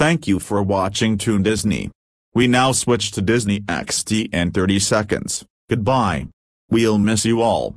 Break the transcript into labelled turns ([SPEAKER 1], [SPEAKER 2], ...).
[SPEAKER 1] Thank you for watching Toon Disney. We now switch to Disney XD in 30 seconds. Goodbye. We'll miss you all.